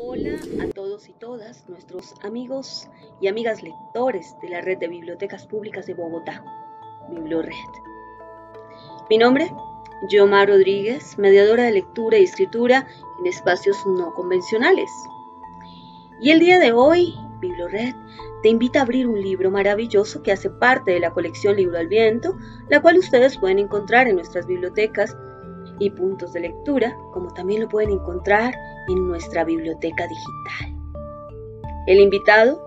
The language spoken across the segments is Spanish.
Hola a todos y todas nuestros amigos y amigas lectores de la Red de Bibliotecas Públicas de Bogotá, BiblioRed. Mi nombre, Yomar Rodríguez, mediadora de lectura y escritura en espacios no convencionales. Y el día de hoy, BiblioRed te invita a abrir un libro maravilloso que hace parte de la colección Libro al Viento, la cual ustedes pueden encontrar en nuestras bibliotecas y puntos de lectura, como también lo pueden encontrar en nuestra biblioteca digital. El invitado,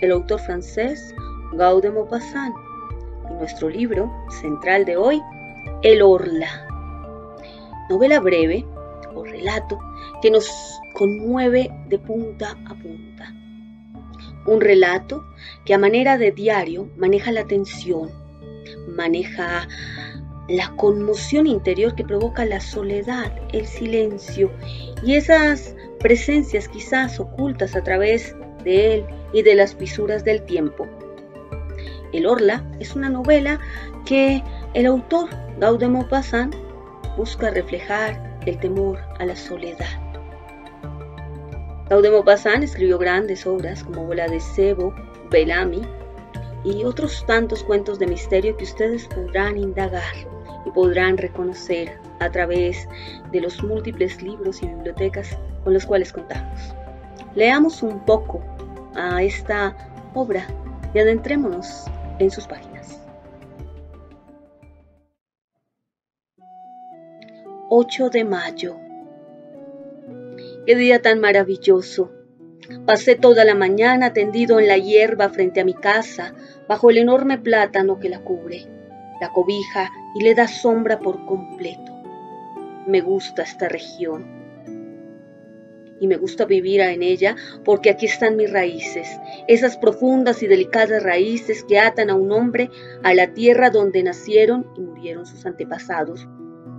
el autor francés Gaude de y nuestro libro central de hoy, El Orla. Novela breve o relato que nos conmueve de punta a punta. Un relato que a manera de diario maneja la tensión, maneja la conmoción interior que provoca la soledad, el silencio y esas presencias quizás ocultas a través de él y de las fisuras del tiempo. El Orla es una novela que el autor Gaude Maupassant busca reflejar el temor a la soledad. Gaude Maupassant escribió grandes obras como Bola de Cebo, Bellamy y otros tantos cuentos de misterio que ustedes podrán indagar y podrán reconocer a través de los múltiples libros y bibliotecas con los cuales contamos. Leamos un poco a esta obra y adentrémonos en sus páginas. 8 de mayo. Qué día tan maravilloso. Pasé toda la mañana tendido en la hierba frente a mi casa, bajo el enorme plátano que la cubre la cobija y le da sombra por completo. Me gusta esta región y me gusta vivir en ella porque aquí están mis raíces, esas profundas y delicadas raíces que atan a un hombre a la tierra donde nacieron y murieron sus antepasados,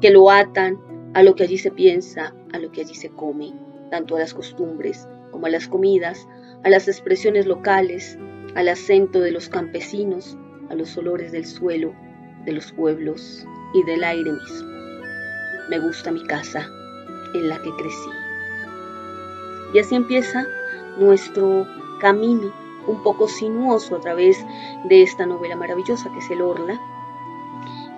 que lo atan a lo que allí se piensa, a lo que allí se come, tanto a las costumbres como a las comidas, a las expresiones locales, al acento de los campesinos, a los olores del suelo, de los pueblos y del aire mismo. Me gusta mi casa en la que crecí. Y así empieza nuestro camino un poco sinuoso a través de esta novela maravillosa que es El Orla,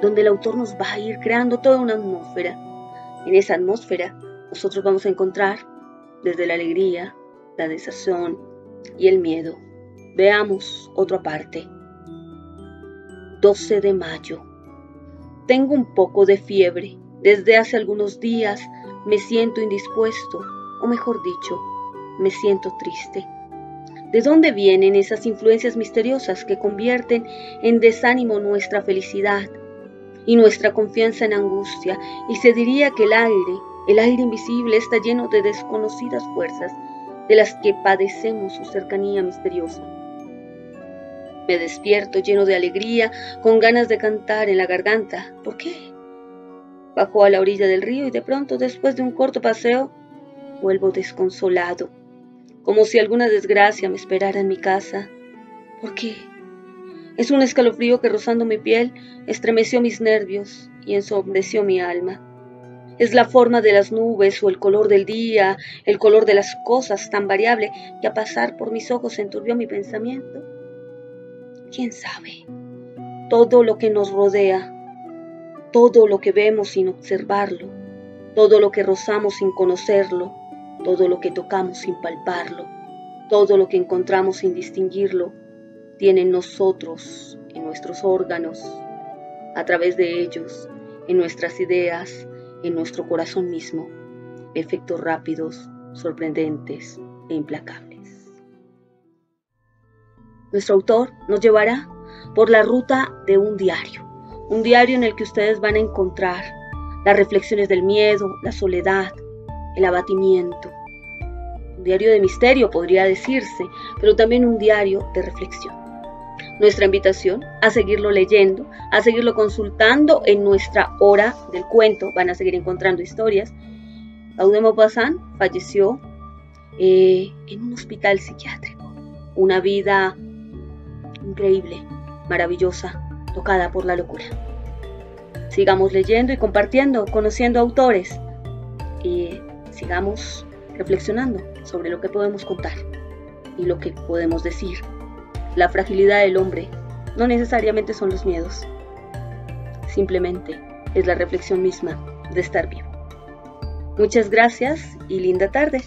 donde el autor nos va a ir creando toda una atmósfera. En esa atmósfera nosotros vamos a encontrar desde la alegría, la desazón y el miedo. Veamos otra parte. 12 de mayo. Tengo un poco de fiebre. Desde hace algunos días me siento indispuesto, o mejor dicho, me siento triste. ¿De dónde vienen esas influencias misteriosas que convierten en desánimo nuestra felicidad y nuestra confianza en angustia? Y se diría que el aire, el aire invisible, está lleno de desconocidas fuerzas de las que padecemos su cercanía misteriosa. Me despierto lleno de alegría, con ganas de cantar en la garganta. ¿Por qué? Bajo a la orilla del río y de pronto, después de un corto paseo, vuelvo desconsolado, como si alguna desgracia me esperara en mi casa. ¿Por qué? Es un escalofrío que rozando mi piel estremeció mis nervios y ensombreció mi alma. Es la forma de las nubes o el color del día, el color de las cosas tan variable que a pasar por mis ojos enturbió mi pensamiento ¿Quién sabe? Todo lo que nos rodea, todo lo que vemos sin observarlo, todo lo que rozamos sin conocerlo, todo lo que tocamos sin palparlo, todo lo que encontramos sin distinguirlo, tiene en nosotros, en nuestros órganos, a través de ellos, en nuestras ideas, en nuestro corazón mismo, efectos rápidos, sorprendentes e implacables. Nuestro autor nos llevará por la ruta de un diario, un diario en el que ustedes van a encontrar las reflexiones del miedo, la soledad, el abatimiento. Un diario de misterio podría decirse, pero también un diario de reflexión. Nuestra invitación a seguirlo leyendo, a seguirlo consultando en nuestra hora del cuento, van a seguir encontrando historias. Audemo Bazán falleció eh, en un hospital psiquiátrico, una vida increíble, maravillosa, tocada por la locura. Sigamos leyendo y compartiendo, conociendo autores y sigamos reflexionando sobre lo que podemos contar y lo que podemos decir. La fragilidad del hombre no necesariamente son los miedos, simplemente es la reflexión misma de estar vivo. Muchas gracias y linda tarde.